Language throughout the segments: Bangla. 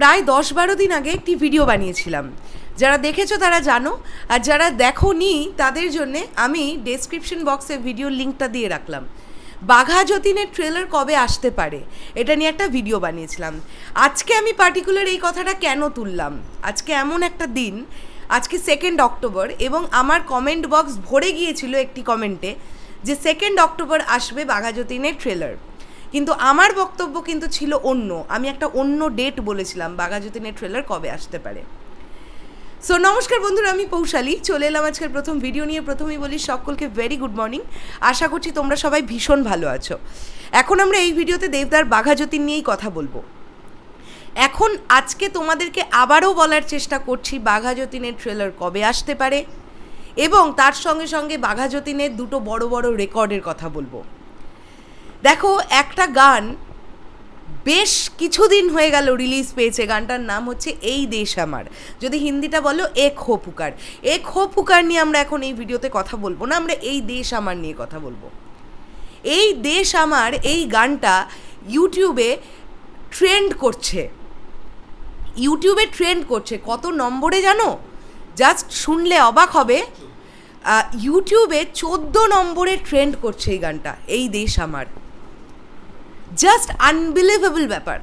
প্রায় দশ বারো দিন আগে একটি ভিডিও বানিয়েছিলাম। যারা দেখেছ তারা জানো, আর যারা দেখো নি তাদের জন্যে আমি ডেসক্রিপশন বক্সে ভিডিও লিঙ্কটা দিয়ে রাখলাম। বাঘা যতীনের ট্রেলার কবে আসতে পারে, এটা নিয়ে একটা ভিডিও বানিয়েছিলাম। আজকে আমি পার্টিকুলার এই কথাটা কেন তুললাম? আজকে এমন একটা দিন, আজকে সেকেন্ড অক্টোবর এবং আমার কমেন্ট বক্স ভরে গিয়েছিল একটি কমেন্টে যে সেকেন্ড অক্টোবর আসবে বাঘা যতীনের ট্রেলার কিন্তু আমার বক্তব্য কিন্তু ছিল অন্য। আমি একটা অন্য ডেট বলেছিলাম বাঘা যতীনের ট্রেলার কবে আসতে পারে। সো নমস্কার বন্ধুরা, আমি পৌশালী। চলে এলাম আজকের প্রথম ভিডিও নিয়ে। প্রথমেই বলি, সকলকে ভেরি গুড মর্নিং আশা করছি তোমরা সবাই ভীষণ ভালো আছো। এখন আমরা এই ভিডিওতে দেবদার বাঘা যতীন নিয়েই কথা বলব। এখন আজকে তোমাদেরকে আবারও বলার চেষ্টা করছি বাঘা যতীনের ট্রেলার কবে আসতে পারে। এবং তার সঙ্গে সঙ্গে বাঘা যতীনের দুটো বড় বড় রেকর্ডের কথা বলব। দেখো, একটা গান বেশ কিছুদিন হয়ে গেল রিলিজ পেয়েছে। গানটার নাম হচ্ছে এই দেশ আমার। যদি হিন্দিটা বলো এক হো পুকার। এক হো পুকার নিয়ে আমরা এখন এই ভিডিওতে কথা বলব না, আমরা এই দেশ আমার নিয়ে কথা বলব। এই দেশ আমার এই গানটা ইউটিউবে ট্রেন্ড করছে। ইউটিউবে ট্রেন্ড করছে। কত নম্বরে জানো? জাস্ট শুনলে অবাক হবে। ইউটিউবে চোদ্দ নম্বরে ট্রেন্ড করছে এই গানটা, এই দেশ আমার। জাস্ট আনবিলিভেবল ব্যাপার।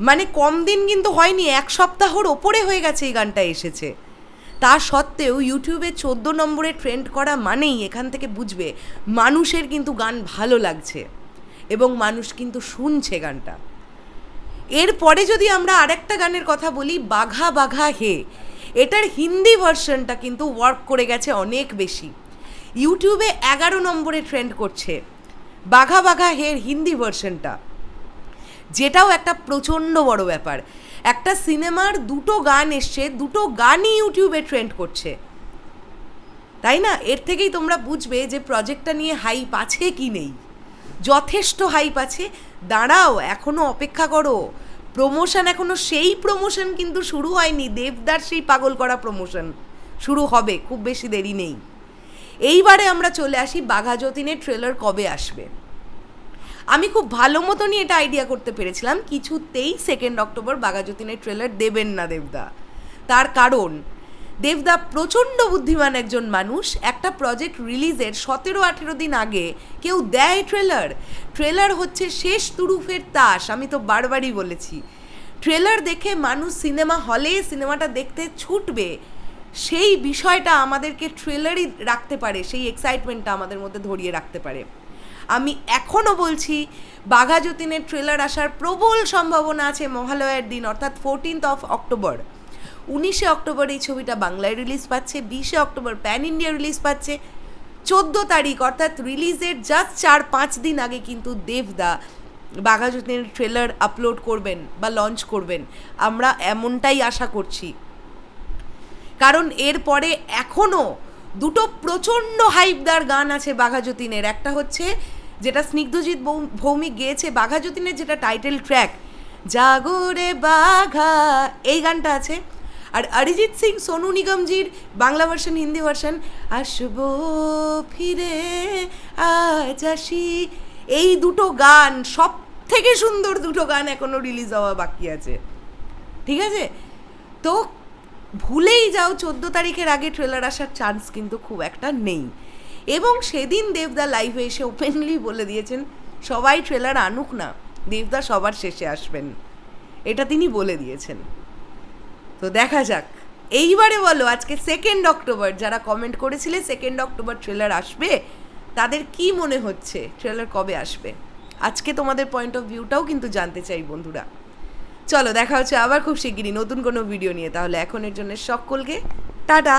মানে কম দিন কিন্তু হয়নি, এক সপ্তাহর ওপরে হয়ে গেছে এই গানটা এসেছে। তা সত্ত্বেও ইউটিউবে চোদ্দ নম্বরে ট্রেন্ড করা মানেই এখান থেকে বুঝবে মানুষের কিন্তু গান ভালো লাগছে এবং মানুষ কিন্তু শুনছে গানটা। এরপরে যদি আমরা আরেকটা গানের কথা বলি, বাঘা বাঘা হে, এটার হিন্দি ভার্সনটা কিন্তু ওয়ার্ক করে গেছে অনেক বেশি। ইউটিউবে এগারো নম্বরে ট্রেন্ড করছে। বাঘা বাঘা হের হিন্দি ভার্সনটা যেটাও একটা প্রচণ্ড বড় ব্যাপার। একটা সিনেমার দুটো গান এসছে, দুটো গানই ইউটিউবে ট্রেন্ড করছে। তাই না? এর থেকেই তোমরা বুঝবে যে প্রজেক্টটা নিয়ে হাইপ আছে কি নেই। যথেষ্ট হাইপ আছে। দাঁড়াও এখনও অপেক্ষা করো। প্রমোশন এখনও সেই প্রমোশন কিন্তু শুরু হয়নি। দেবদার সেই পাগল করা প্রমোশন শুরু হবে, খুব বেশি দেরি নেই। এইবারে আমরা চলে আসি বাঘা যতীনের ট্রেলার কবে আসবে। আমি খুব ভালো মতনই এটা আইডিয়া করতে পেরেছিলাম, কিছুতেই সেকেন্ড অক্টোবর বাঘা যতীনের ট্রেলার দেবেন না দেবদা। তার কারণ, দেবদা প্রচণ্ড বুদ্ধিমান একজন মানুষ, একটা প্রজেক্ট রিলিজের সতেরো আঠেরো দিন আগে কেউ দেয় ট্রেলার ট্রেলার হচ্ছে শেষ তুরুফের তাস, আমি তো বারবারই বলেছি। ট্রেলার দেখে মানুষ সিনেমা হলে সিনেমাটা দেখতে ছুটবে সেই বিষয়টা আমাদেরকে ট্রেলারই রাখতে পারে, সেই এক্সাইটমেন্টটা আমাদের মধ্যে ধরিয়ে রাখতে পারে। আমি এখনও বলছি, বাঘা যতীনের ট্রেলার আসার প্রবল সম্ভাবনা আছে মহালয়ার দিন, অর্থাৎ ফোরটিন্থ অফ অক্টোবর উনিশে অক্টোবর এই ছবিটা বাংলায় রিলিজ পাচ্ছে, বিশে অক্টোবর প্যান ইন্ডিয়া রিলিজ পাচ্ছে। চোদ্দ তারিখ, অর্থাৎ রিলিজের জাস্ট চার পাঁচ দিন আগে কিন্তু দেবদা বাঘা যতীনের ট্রেলার আপলোড করবেন বা লঞ্চ করবেন। আমরা এমনটাই আশা করছি। কারণ এরপরে এখনও দুটো প্রচণ্ড হাইপদার গান আছে বাঘা যতীনের একটা হচ্ছে যেটা স্নিগ্ধজিৎ ভৌমিক গেয়েছে বাঘা যতীনের যেটা টাইটেল ট্র্যাক জাগরে বাঘা এই গানটা আছে। আর অরিজিৎ সিং, সোনু নিগমজির বাংলা ভার্সন হিন্দি ভার্সন আসব ফিরে, আজ আসি এই দুটো গান সব থেকে সুন্দর দুটো গান এখনও রিলিজ হওয়া বাকি আছে। ঠিক আছে? তো ভুলেই যাও, চোদ্দ তারিখের আগে ট্রেলার আসার চান্স কিন্তু খুব একটা নেই। এবং সেদিন দেবদা লাইভে এসে ওপেনলি বলে দিয়েছেন, সবাই ট্রেলার আনুক না, দেবদা সবার শেষে আসবেন। এটা তিনি বলে দিয়েছেন। তো দেখা যাক। এইবারে বলো, আজকে সেকেন্ড অক্টোবর যারা কমেন্ট করেছিলে সেকেন্ড অক্টোবর ট্রেলার আসবে, তাদের কি মনে হচ্ছে? ট্রেলার কবে আসবে? আজকে তোমাদের পয়েন্ট অফ ভিউটাও কিন্তু জানতে চাই, বন্ধুরা। চলো, দেখা হচ্ছে আবার খুব শিগগিরই নতুন কোনো ভিডিও নিয়ে। তাহলে এখনের জন্য সকলকে টাটা।